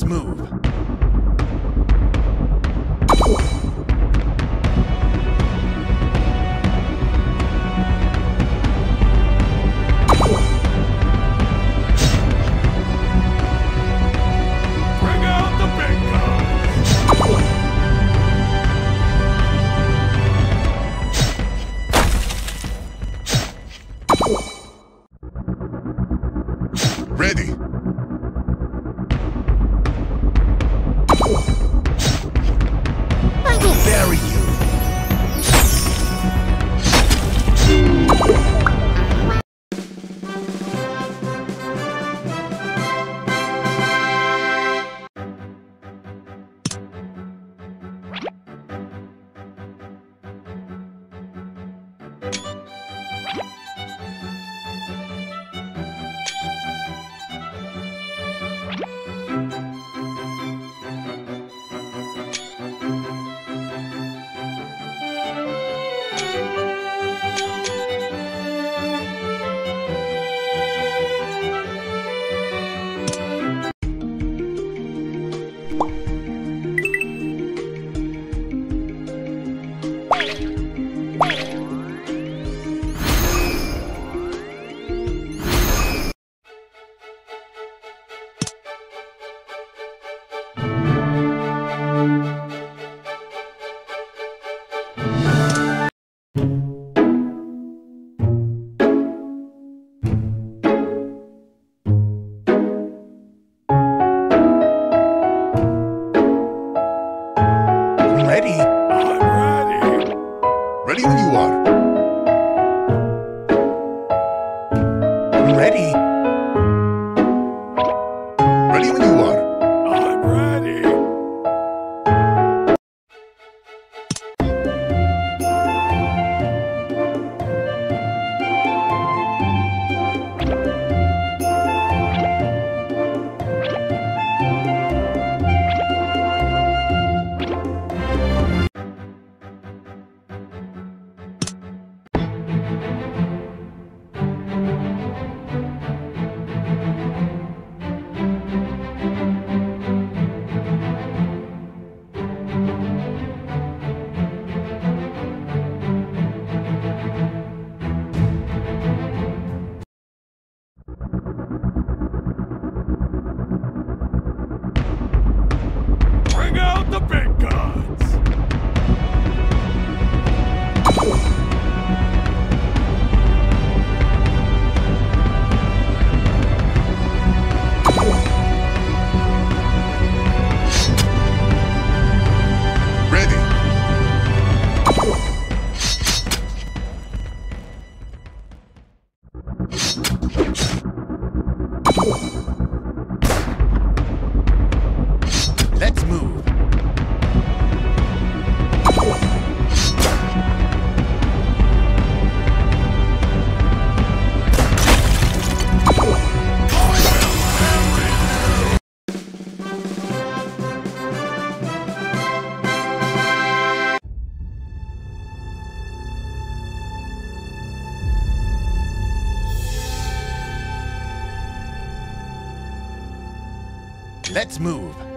Let's move. Let's move.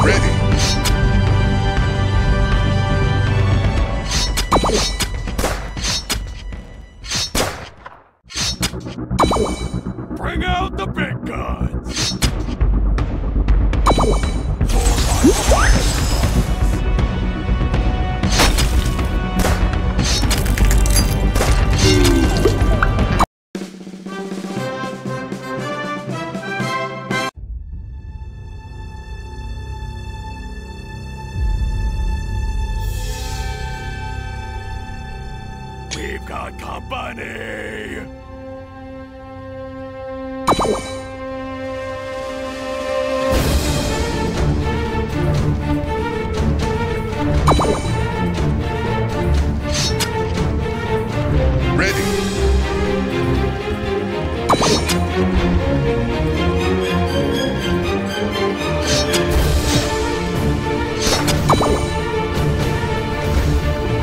ready. Ready.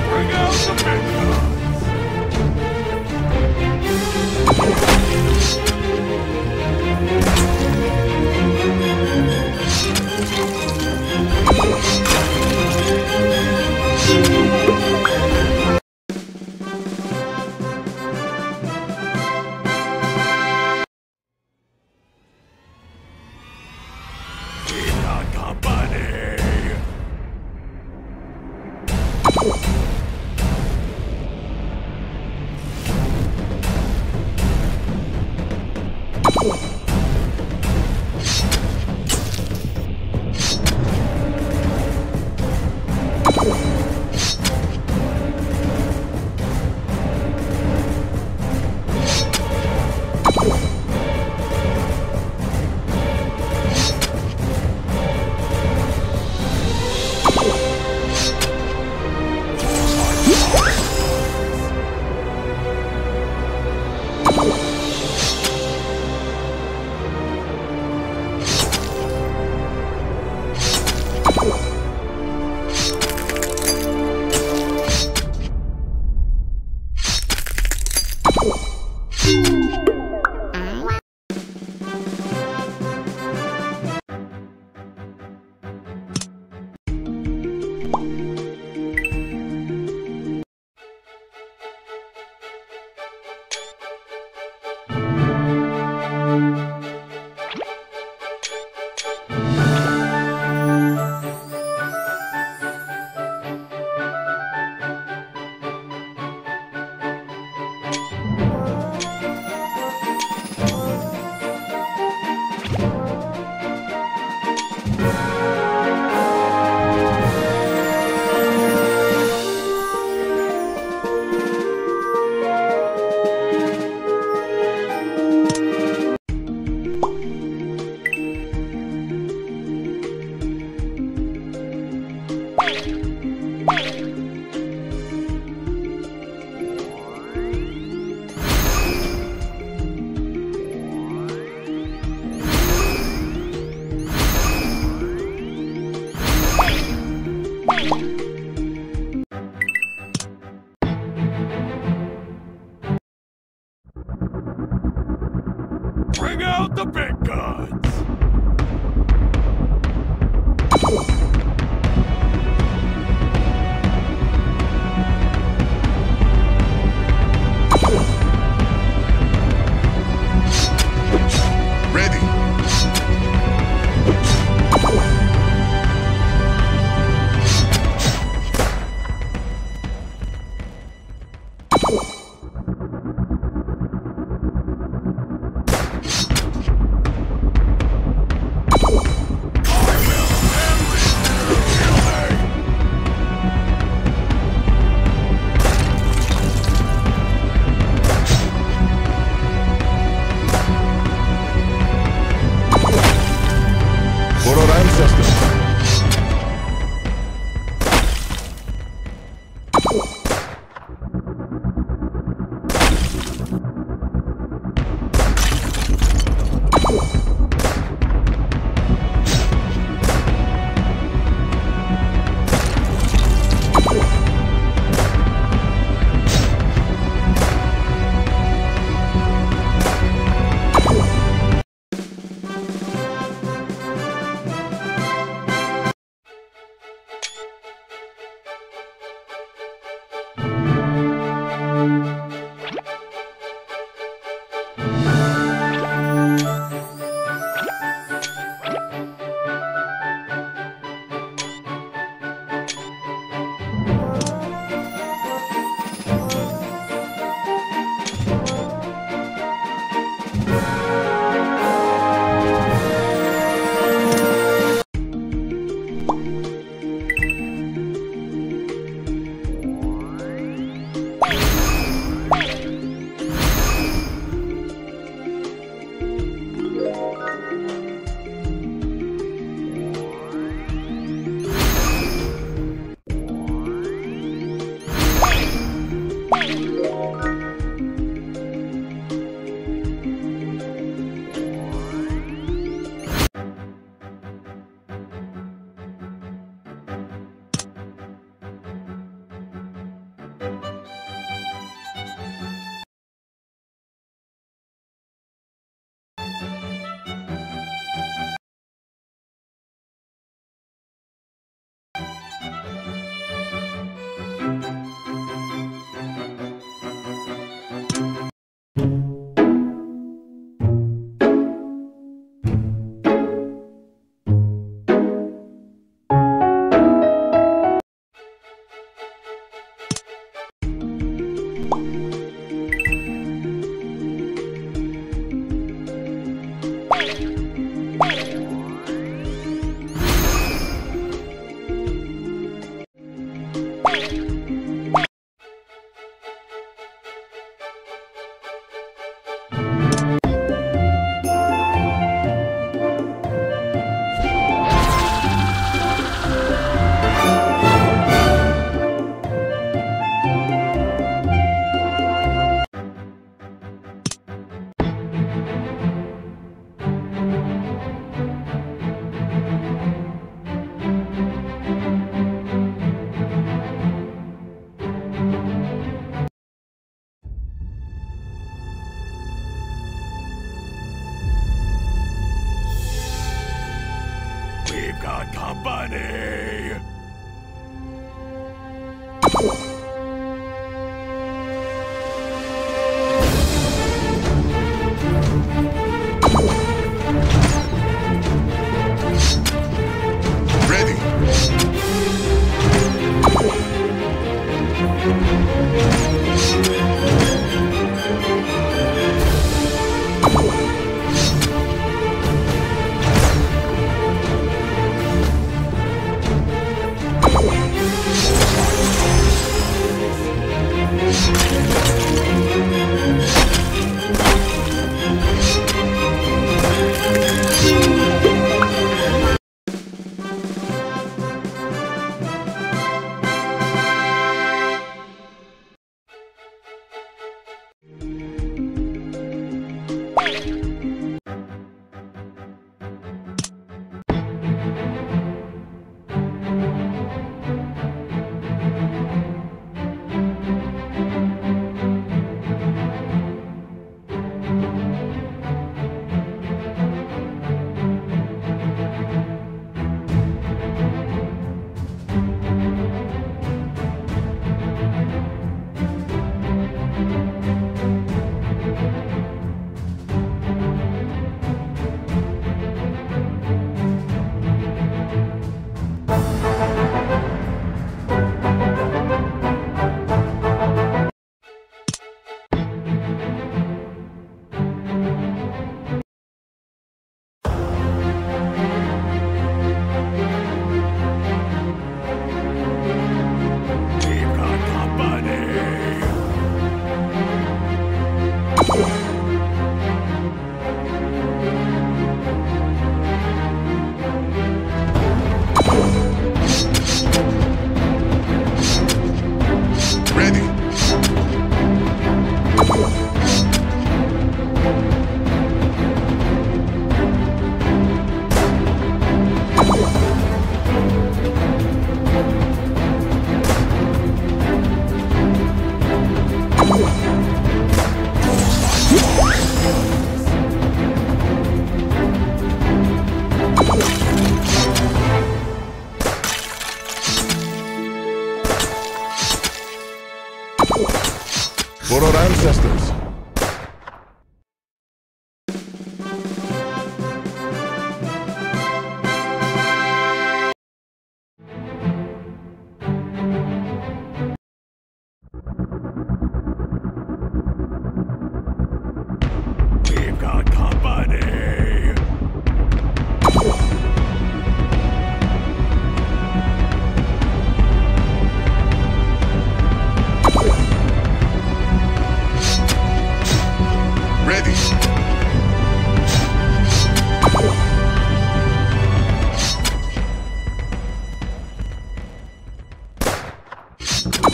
Bring out the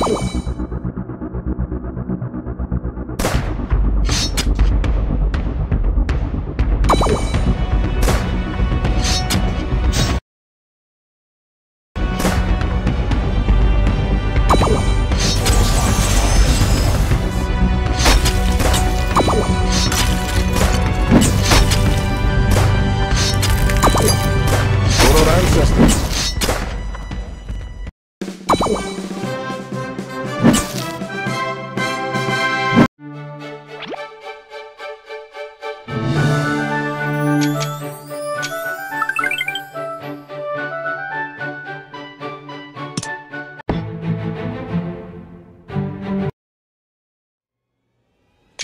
For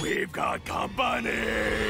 We've got company!